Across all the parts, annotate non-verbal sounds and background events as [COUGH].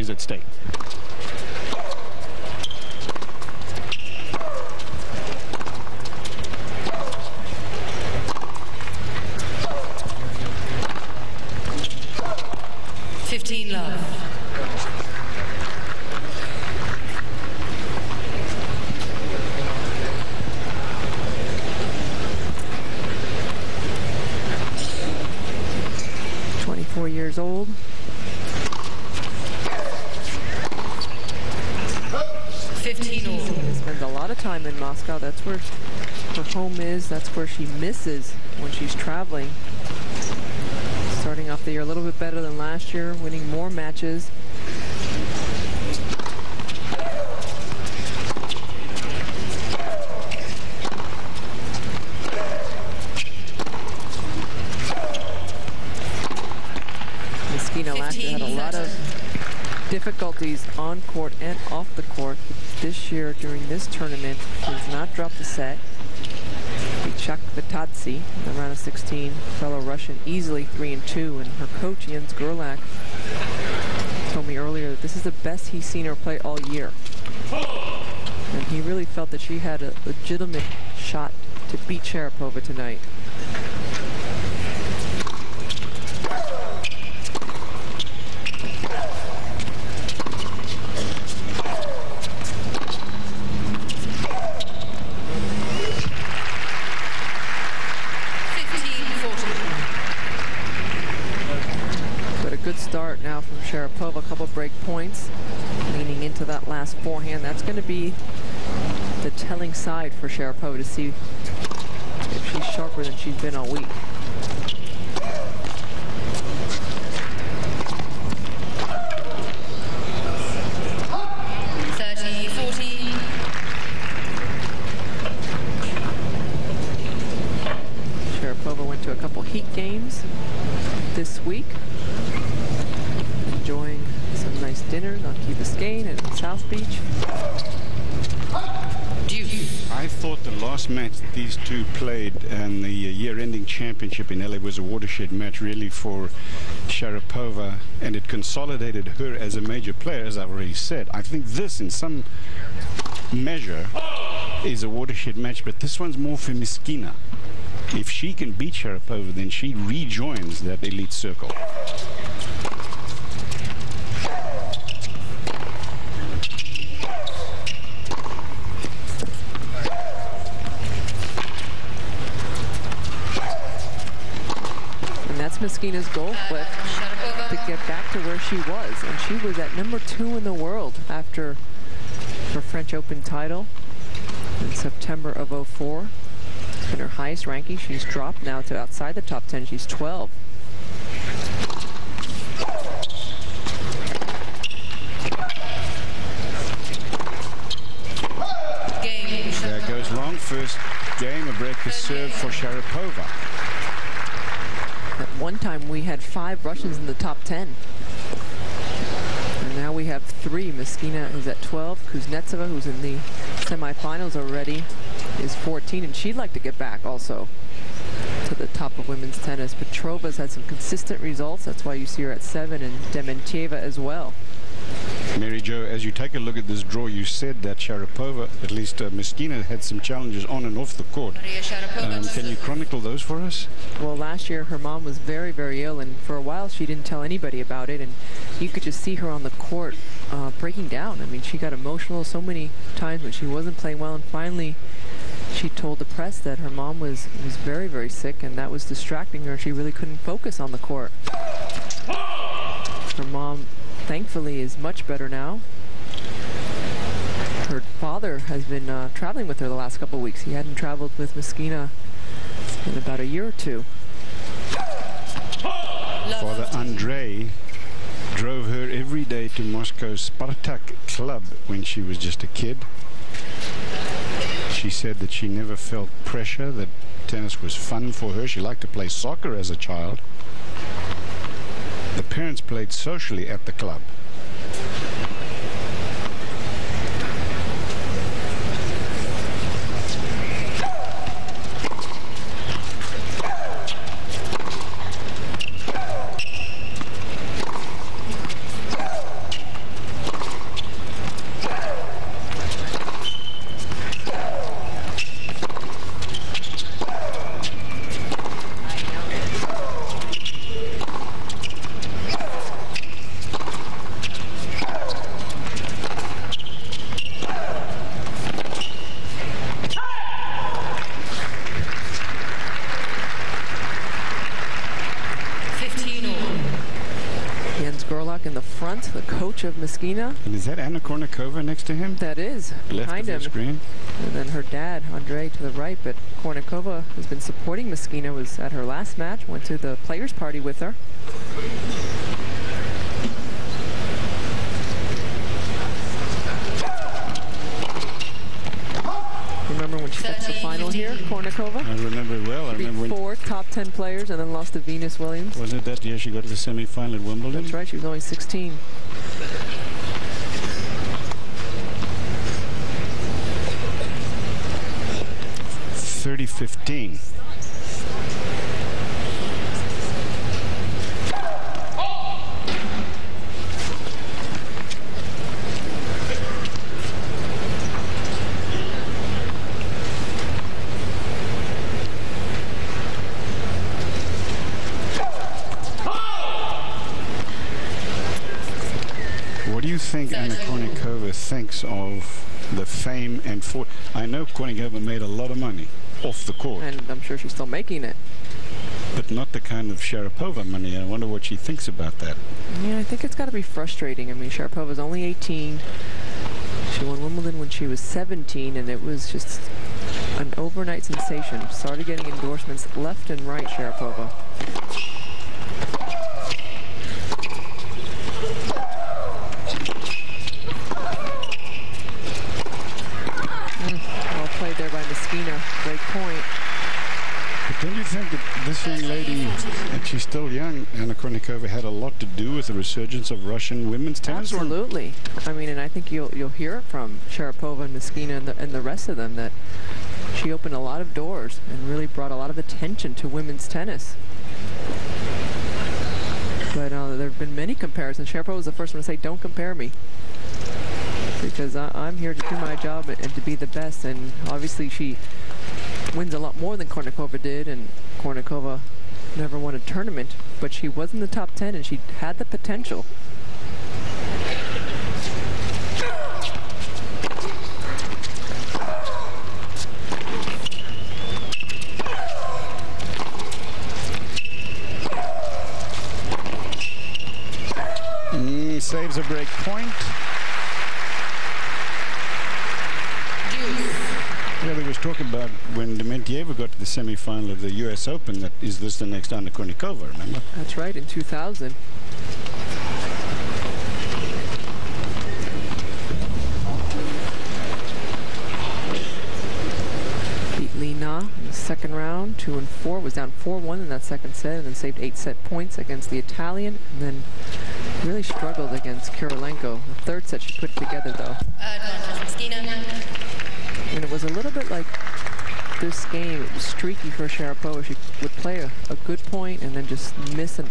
is at stake. Fifteen love. Twenty-four years old. Fifteen all. Spends a lot of time in Moscow. That's where her home is. That's where she misses when she's traveling. Starting off the year a little bit better than last year, winning more matches. Myskina last year had a lot of difficulties on court and off the This year, during this tournament, she has not dropped a set. Chak Vitadze in the round of 16, fellow Russian, easily 3 and 2. And her coach, Jens Gerlach, told me earlier that this is the best he's seen her play all year. And he really felt that she had a legitimate shot to beat Sharapova tonight. Fifteen forty. But a good start now from Couple break points, leaning into that last forehand. That's going to be the telling side for Sharapova to see if she's sharper than she's been all week. Sharapova went to a couple heat games this week, enjoying some nice dinners on Key Biscayne and South Beach. Duke. I thought the last match these two played and the year-ending championship in LA was a watershed match really for Sharapova and it consolidated her as a major player as I've already said. I think this in some measure is a watershed match but this one's more for Myskina. If she can beat Sharapova then she rejoins that elite circle. And goal flip. to get back to where she was. And she was at number two in the world after her French Open title in September of 04. It's been her highest ranking. She's dropped now to outside the top 10. She's 12. Game. There goes long first game, a break is served for Sharapova. One time, we had five Russians in the top 10. And now we have three. Myskina is at 12. Kuznetsova, who's in the semifinals already, is 14. And she'd like to get back also to the top of women's tennis. Petrova's had some consistent results. That's why you see her at 7. And Dementieva as well. Mary Jo, as you take a look at this draw, you said that Sharapova, at least uh, Myskina, had some challenges on and off the court. Um, can you chronicle those for us? Well, last year her mom was very, very ill, and for a while she didn't tell anybody about it, and you could just see her on the court uh, breaking down. I mean, she got emotional so many times when she wasn't playing well, and finally she told the press that her mom was, was very, very sick, and that was distracting her. She really couldn't focus on the court. Her mom, thankfully, is much better now. Her father has been uh, traveling with her the last couple weeks. He hadn't traveled with Myskina in about a year or two. Father Andrei drove her every day to Moscow's Spartak club when she was just a kid. She said that she never felt pressure, that tennis was fun for her. She liked to play soccer as a child. The parents played socially at the club. Hunt, the coach of And is that Anna Kournikova next to him? That is Left behind of him. the screen. And then her dad, Andre, to the right. But Kournikova has been supporting Myskina, was at her last match, went to the players' party with her. Remember when she got to the final here, Kournikova? I remember it well. I remember four top 10 players and then lost to Venus Williams. wasn't it that year she got to the semi-final at Wimbledon? That's right, she was only 16. Thirty fifteen. What do you think Anna Kournikova thinks of the I know Kournikova made a lot of money off the court, And I'm sure she's still making it. but not the kind of Sharapova money. I wonder what she thinks about that. Yeah, I think it's got to be frustrating. I mean, Sharapova's only 18. She won Wimbledon when she was 17, and it was just an overnight sensation. Started getting endorsements left and right, Sharapova. Mm, well played there by Myskina. Great point. But don't you think that this young lady, and she's still young, Anna Kournikova, had a lot to do with the resurgence of Russian women's tennis? Absolutely. I mean, and I think you'll you'll hear it from Sharapova and Myskina and the, and the rest of them that she opened a lot of doors and really brought a lot of attention to women's tennis. But uh, there have been many comparisons. Sharapova was the first one to say, "Don't compare me," because I, I'm here to do my job and, and to be the best. And obviously, she wins a lot more than Kournikova did, and Kournikova never won a tournament, but she was in the top 10 and she had the potential. Saves a break point. Yeah, there was talk about when Dementieva got to the semi-final of the U.S. Open that is this the next Anna Kournikova, remember? That's right, in 2000. Beat Li Na in the second round, two and four. Was down 4-1 in that second set, and then saved eight set points against the Italian, and then really struggled against Kirilenko. The third set she put together, though. Uh, Advantage Myskina. And it was a little bit like this game. It was streaky for Sharapova. She would play a, a good point and then just miss an,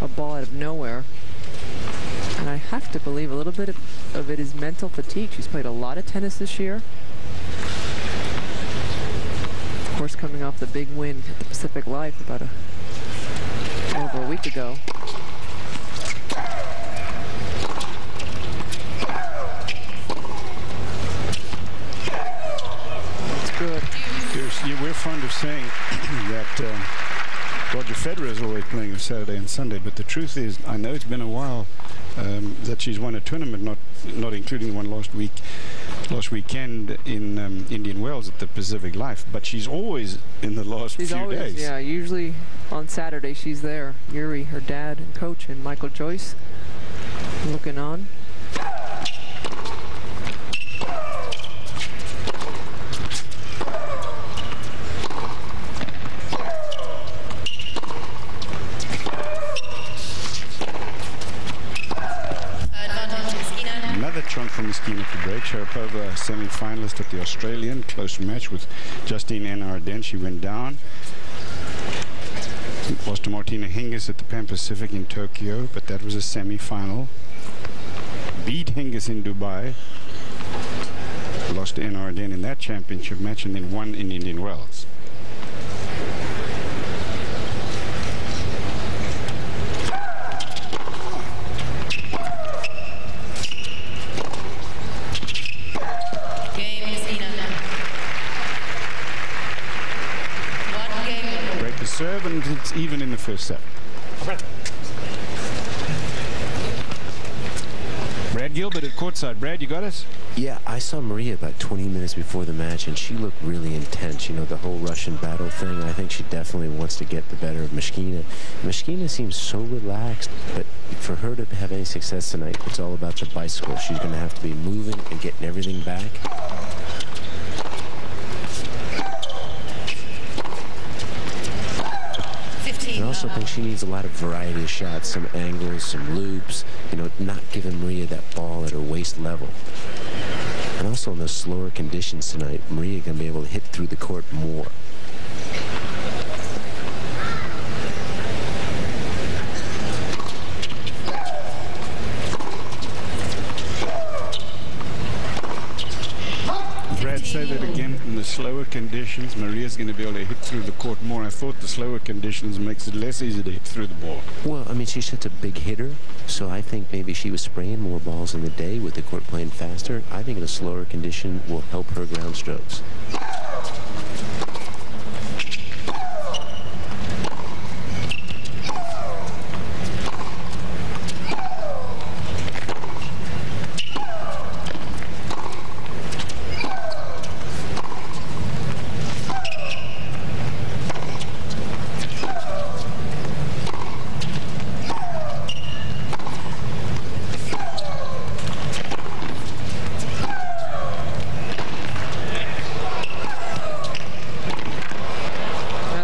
a ball out of nowhere. And I have to believe a little bit of, of it is mental fatigue. She's played a lot of tennis this year. Of course, coming off the big win at the Pacific Life about a over a week ago. It's good. Yeah, fond of saying [CLEARS THROAT] that uh, Roger Federer is always playing on Saturday and Sunday, but the truth is, I know it's been a while um, that she's won a tournament, not not including the one last week, last weekend in um, Indian Wells at the Pacific Life, but she's always in the last She's few always, days. yeah, usually on Saturday she's there. Yuri, her dad and coach, and Michael Joyce looking on. Myskina. Another chance from Myskina to break. Sharapova, uh, semi-finalist at the Australian. Close match with Justine Henin Ardenne. She went down. Lost to Martina Hingis at the Pan Pacific in Tokyo, but that was a semi-final. Beat Hingis in Dubai. Lost to. Arden in that championship match and then won in Indian Wells. Game Myskina. One game. Break the serve and even in the first set. Brad Gilbert at courtside. Brad, you got us? Yeah, I saw Maria about 20 minutes before the match, and she looked really intense. You know, the whole Russian battle thing. I think she definitely wants to get the better of Myskina. Myskina seems so relaxed, but for her to have any success tonight, it's all about the bicycle. She's going to have to be moving and getting everything back. Also think she needs a lot of variety of shots, some angles, some loops, you know, not giving Maria that ball at her waist level. And also in those slower conditions tonight, Maria going to be able to hit through the court more. Brad, say that again. In the slower conditions, Maria's going to be able to hit through the court more. I thought the slower conditions makes it less easy to hit through the ball. Well, I mean, she's such a big hitter, so I think maybe she was spraying more balls in the day with the court playing faster. I think in a slower condition will help her ground strokes.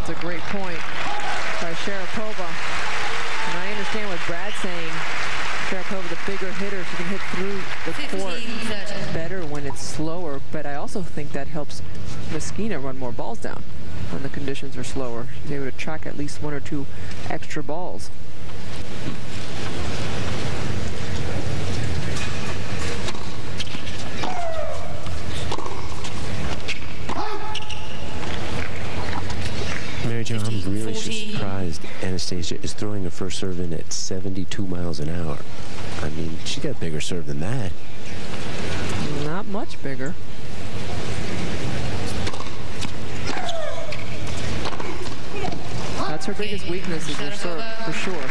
That's a great point by Sharapova. And I understand what Brad's saying. Sharapova, the bigger hitter, she can hit through the court 15-30. better when it's slower. But I also think that helps Myskina run more balls down when the conditions are slower. She's able to track at least one or two extra balls. Mary Jo, I'm really 14. surprised Anastasia is throwing her first serve in at 72 miles an hour. I mean, she got a bigger serve than that. Not much bigger. That's her biggest weakness is her serve, for sure.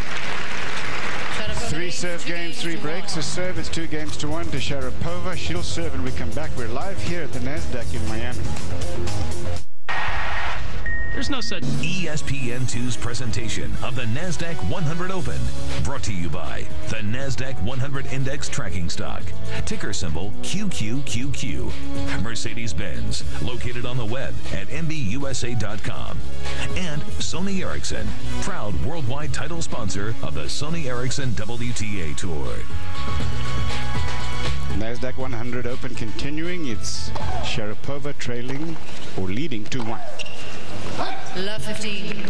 Three serve games, three breaks. one. A serve is two games to one to Sharapova. She'll serve and we come back. We're live here at the NASDAQ in Miami. There's no such ESPN2's presentation of the NASDAQ 100 Open. Brought to you by the NASDAQ 100 Index Tracking Stock. Ticker symbol QQQQ. Mercedes Benz, located on the web at MBUSA.com. And Sony Ericsson, proud worldwide title sponsor of the Sony Ericsson WTA Tour. NASDAQ 100 Open continuing. It's Sharapova trailing or leading 2-1. Love 15.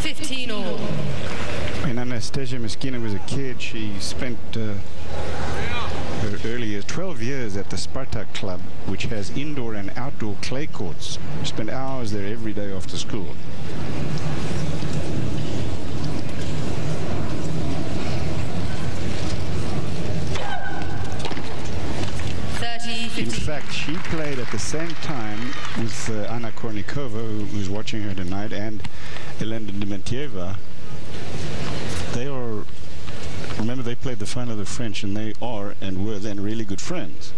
Fifteen all. When Anastasia Myskina was a kid, she spent uh, her early years, 12 years at the Spartak Club, which has indoor and outdoor clay courts. She spent hours there every day after school. Thirty In fifteen. fact, she played at the same time with uh, Anna Kournikova, who, who's watching her tonight, and Elena Dementieva. They are, remember, they played the final of the French, and they are and were then really good friends.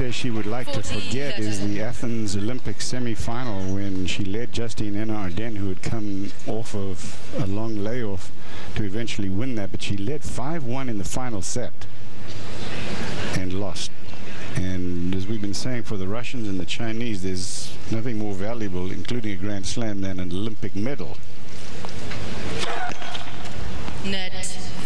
Says she would like to forget is the Athens Olympic semi-final when she led Justine Henin Ardenne, who had come off of a long layoff to eventually win that. But she led 5-1 in the final set and lost. And as we've been saying, for the Russians and the Chinese, there's nothing more valuable, including a Grand Slam, than an Olympic medal. Net.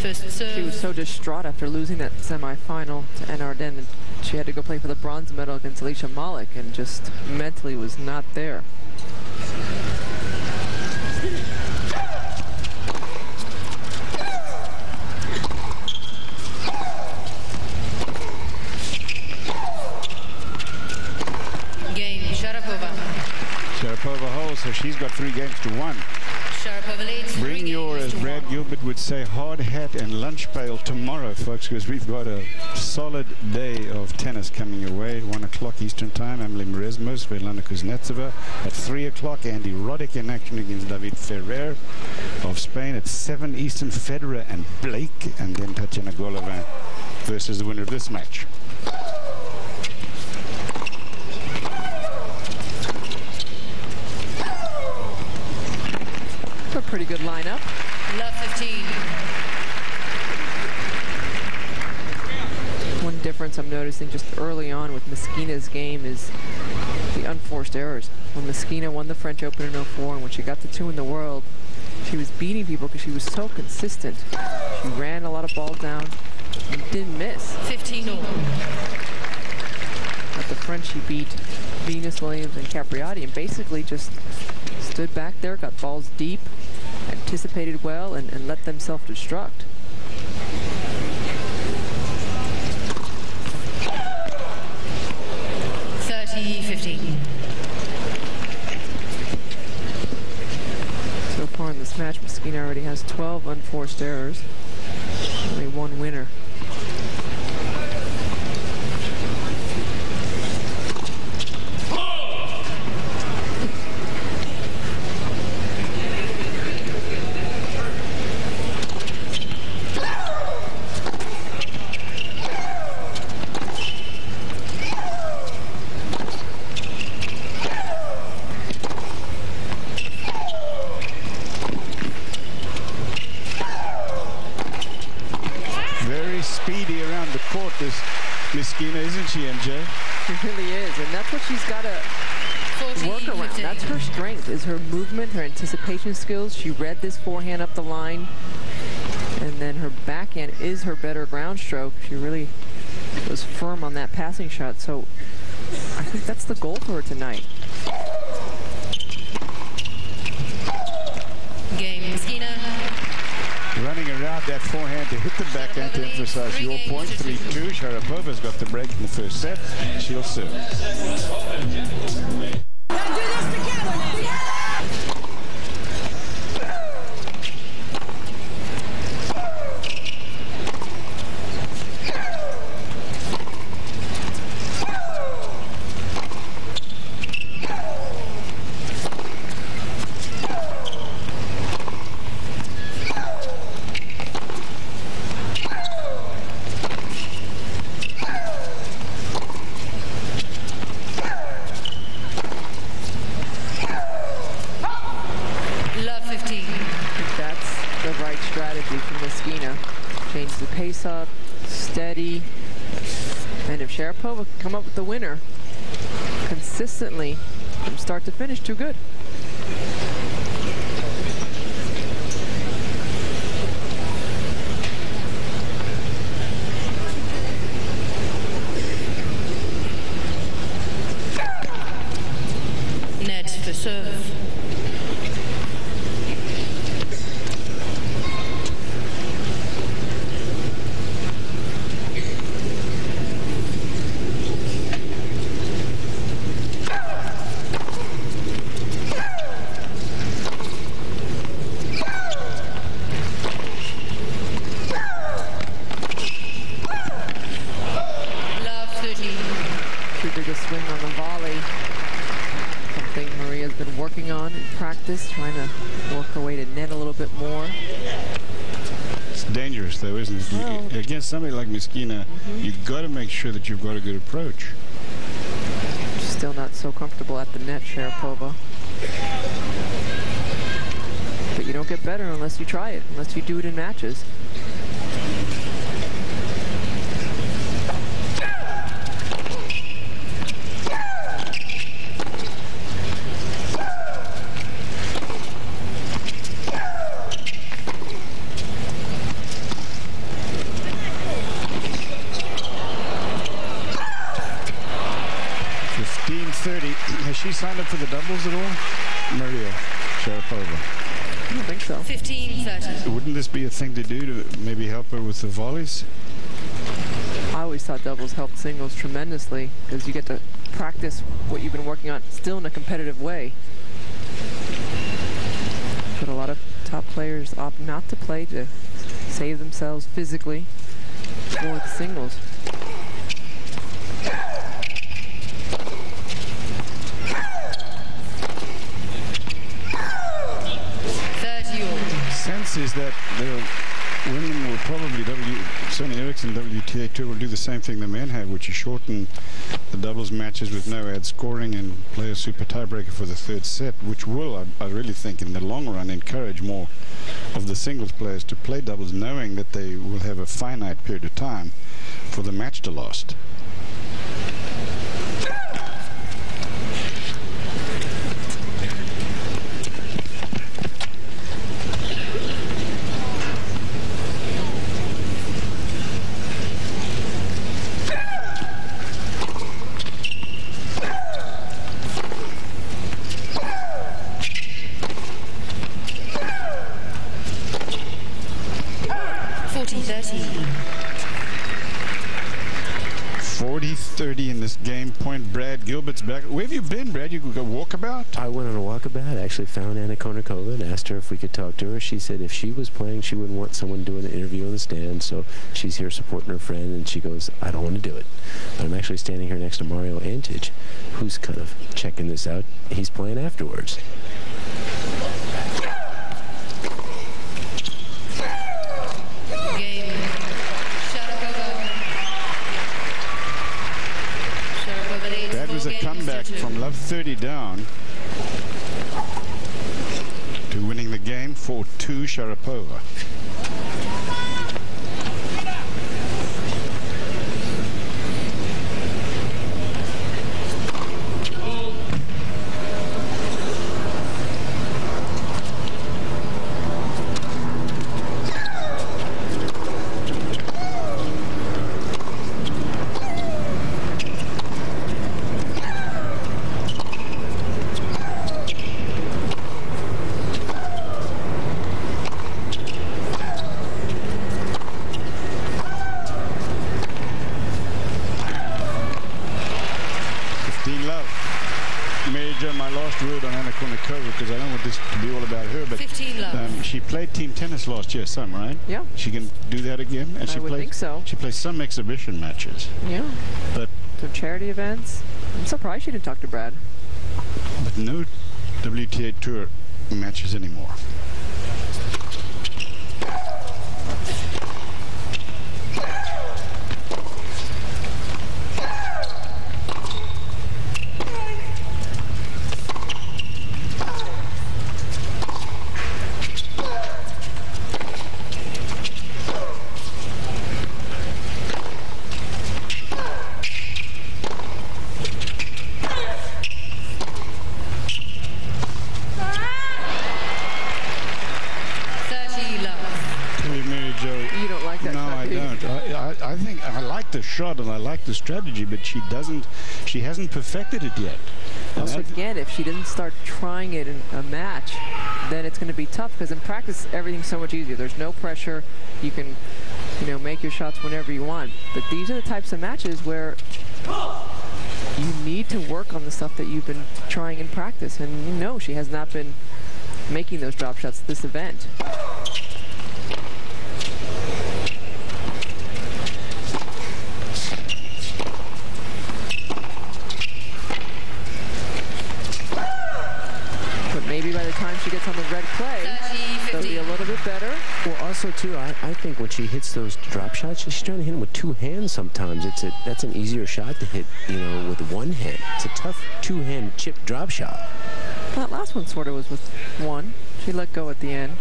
First serve. She was so distraught after losing that semifinal to Henin Ardenne that she had to go play for the bronze medal against Alicia Molik and just mentally was not there. Game. Sharapova. Sharapova holds, so she's got three games to one. Sharapova leads. three Bring your, as Brad. Gilbert would say, hard hat and lunch pail tomorrow, folks, because we've got a solid day of tennis coming your way. 1 o'clock Eastern Time, Emily Maresmos, Svetlana Kuznetsova. At 3 o'clock, Andy Roddick in action against David Ferrer of Spain. At 7 Eastern, Federer and Blake, and then Tatiana Golovin versus the winner of this match. Pretty good lineup. Love 15. One difference I'm noticing just early on with Myskina's game is the unforced errors. When Myskina won the French Open in 04 and when she got the two in the world, she was beating people because she was so consistent. She ran a lot of balls down and didn't miss. 15 all. At the French, she beat Venus Williams and Capriati and basically just stood back there, got balls deep, anticipated well, and, and let them self-destruct. Thirty fifteen. So far in this match, Myskina already has 12 unforced errors. Only one winner. Very speedy around the court, this Myskina, isn't she, MJ? She really is, and that's what she's got to 14 work around. 15. That's her strength, is her movement, her anticipation skills. She read this forehand up the line, and then her backhand is her better ground stroke. She really was firm on that passing shot, so I think that's the goal for her tonight. Game. Myskina. Running around that forehand to hit the backhand to emphasize your point. 3-2. Sharapova's got the break in the first set. She'll serve. Love 15. I think that's the right strategy for Myskina. Change the pace up, steady, and if Sharapova can come up with the winner consistently from start to finish, too good. sure that you've got a good approach. Still not so comfortable at the net, Sharapova. But you don't get better unless you try it, unless you do it in matches. W Sony Ericsson WTA Tour will do the same thing the men have, which is shorten the doubles matches with no ad scoring and play a super tiebreaker for the third set, which will, I, I really think, in the long run, encourage more of the singles players to play doubles, knowing that they will have a finite period of time for the match to last. Actually found Anna Kournikova and asked her if we could talk to her. She said if she was playing, she wouldn't want someone doing an interview on the stand. So she's here supporting her friend, and she goes, I don't want to do it. But I'm actually standing here next to Mario Ancic, who's kind of checking this out. He's playing afterwards. Game. Sharapova. Sharapova leads That was a comeback from love 30 down 142 Sharapova. My last word on Anna Kournikova because I don't want this to be all about her, but 15 love. um, she played team tennis last year, some right? Yeah. She can do that again, and I she would plays. think so. She plays some exhibition matches, Yeah. but Some charity events. I'm surprised she didn't talk to Brad. but no WTA Tour matches anymore. Thirty love. Tell you, Mary Jo, You don't like that no, shot, I do you? don't. I, I, I think I like the shot and I like the strategy, but she doesn't. She hasn't perfected it yet. And Also, again, if she doesn't start trying it in a match, then it's going to be tough because in practice, everything's so much easier. There's no pressure. You can, you know, make your shots whenever you want. But these are the types of matches where you need to work on the stuff that you've been trying in practice. And you know she has not been making those drop shots this event. But maybe by the time she gets on the red clay, 30 they'll be a little bit better. Well, also too, I, I think when when she hits those drop shots, she's trying to hit them with two hands sometimes. It's a That's an easier shot to hit, you know, with one hand. It's a tough two-hand chip drop shot. That last one sort of was with one. She let go at the end.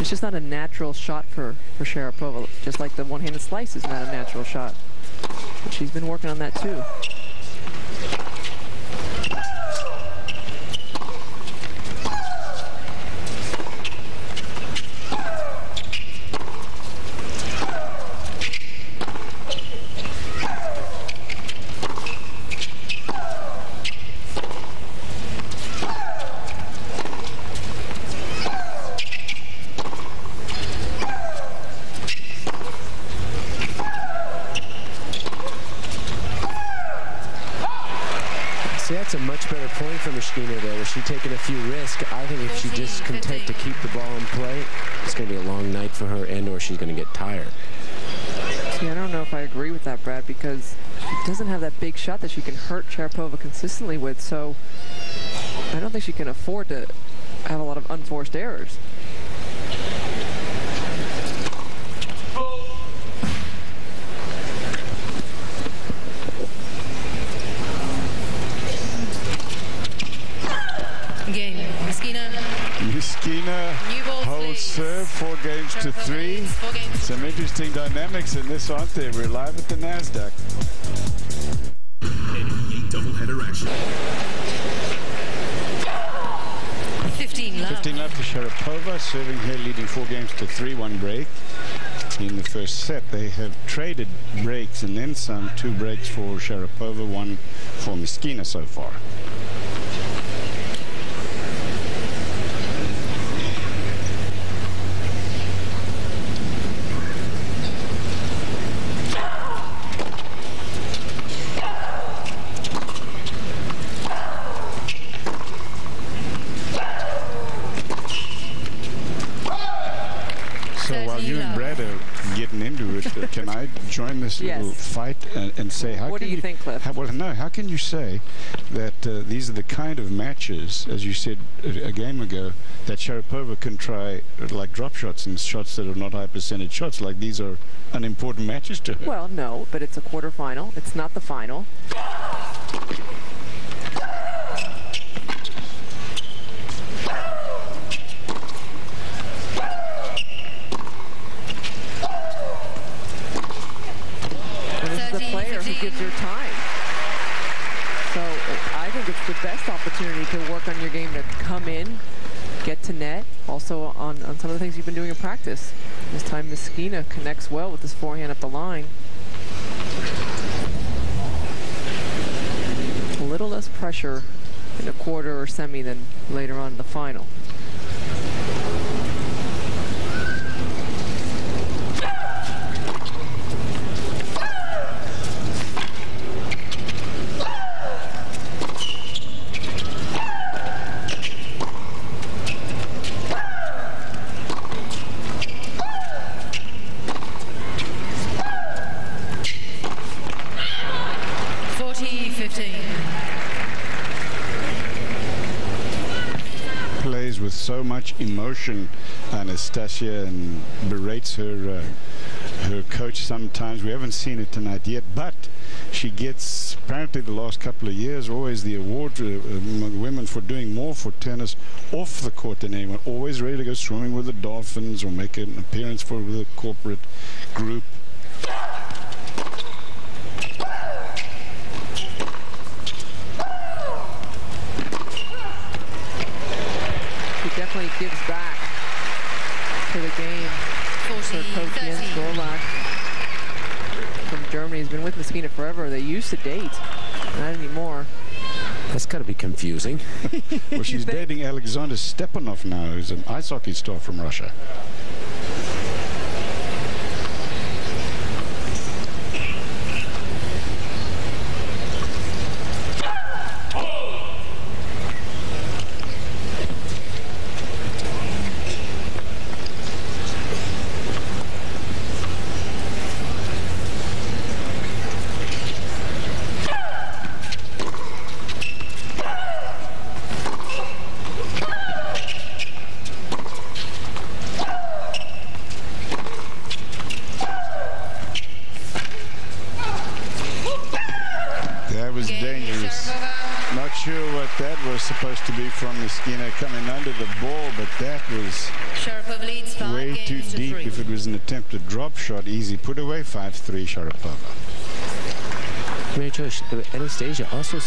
It's just not a natural shot for, for Sharapova, just like the one-handed slice is not a natural shot. But she's been working on that too. See, that's a much better Myskina there. Was she taking a few risks? I think if she just content to keep the ball in play, it's going to be a long night for her and or she's going to get tired. See, I don't know if I agree with that, Brad, because she doesn't have that big shot that she can hurt Sharapova consistently with, so I don't think she can afford to have a lot of unforced errors. Holds please. serve four games to three. leads four to Some interesting dynamics in this, aren't there? We're live at the NASDAQ. NBA doubleheader action. 15 love. 15 left to Sharapova, serving her leading four games to three, one break. In the first set, they have traded breaks and then some, two breaks for Sharapova, one for Myskina so far. So while you and Brad are getting into it, uh, can I join this Yes. little fight and, and say how What do can you think, Cliff? How, well, no. How can you say that uh, these are the kind of matches, as you said a, a game ago, that Sharapova can try like drop shots and shots that are not high percentage shots, like these are unimportant matches to her. Well, no, but it's a quarterfinal. It's not the final. And this is the 13, player who 15. Gives her time. So I think it's the best opportunity to work on your game to come in, get to net, also on, on some of the things you've been doing in practice. This time Myskina connects well with his forehand up the line. A little less pressure in a quarter or semi than later on in the final. Fifteen. plays with so much emotion, Anastasia, and berates her uh, her coach sometimes. We haven't seen it tonight yet, but she gets apparently the last couple of years always the award uh, among women for doing more for tennis off the court than anyone. Always ready to go swimming with the Dolphins or make an appearance for the corporate group. He definitely gives back to the game. Her 40 coach Jens 30. From Germany has been with Myskina forever. They used to date, not anymore. That's got to be confusing. [LAUGHS] Well, she's dating Alexander Stepanov now, who's an ice hockey star from Russia.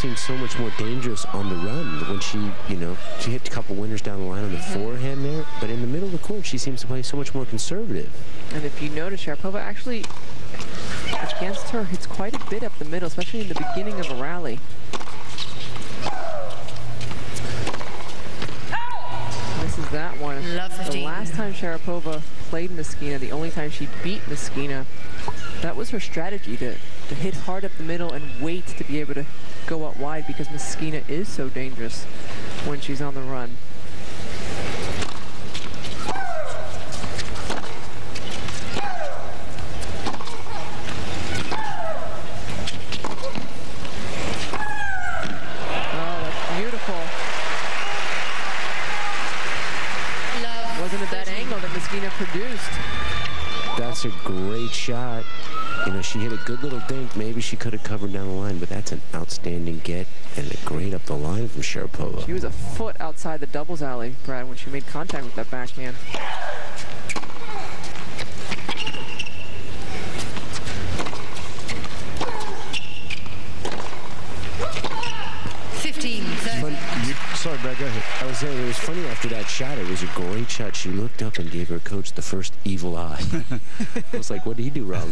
Anastasia also seems so much more dangerous on the run when she, you know, she hit a couple winners down the line on the mm-hmm. forehand there, but in the middle of the court, she seems to play so much more conservative. And if you notice, Sharapova actually, against her, hits quite a bit up the middle, especially in the beginning of a rally. Misses that one. Love The last time Sharapova played Myskina, the only time she beat Myskina, that was her strategy to, to hit hard up the middle and wait to be able to go out wide because Myskina is so dangerous when she's on the run. Oh, that's beautiful. Wasn't it that angle that Myskina produced? That's a great shot. You know, she hit a good little dink. Maybe she could have covered down the line, but that's an outstanding get and a great up the line from Sharapova. She was a foot outside the doubles alley, Brad, when she made contact with that backhand. Fifteen, thirty. You, sorry, Brad, go ahead. I was saying it was funny after that shot. It was a great shot. She looked up and gave her coach the first evil eye. [LAUGHS] I was like, what did he do wrong?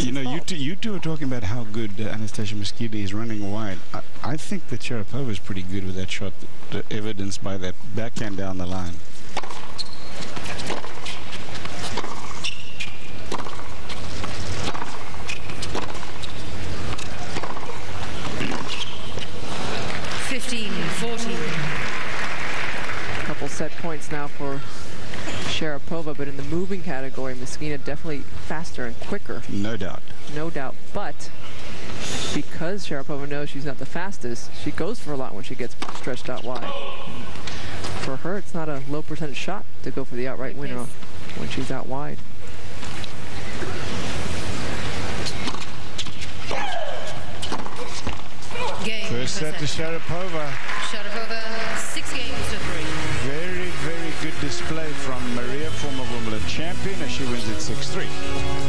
You know, you two, you two are talking about how good uh, Anastasia Myskina is running wide. I, I think that Sharapova is pretty good with that shot, the evidenced by that backhand down the line. Fifteen, fourteen. couple set points now for Sharapova, but in the moving category, Myskina definitely faster and quicker, No doubt. no doubt. But because Sharapova knows she's not the fastest, she goes for a lot when she gets stretched out wide. For her, it's not a low percentage shot to go for the outright winner when she's out wide. Game. First set to Sharapova. Sharapova, display from Maria, former Wimbledon champion, as she wins it 6-3.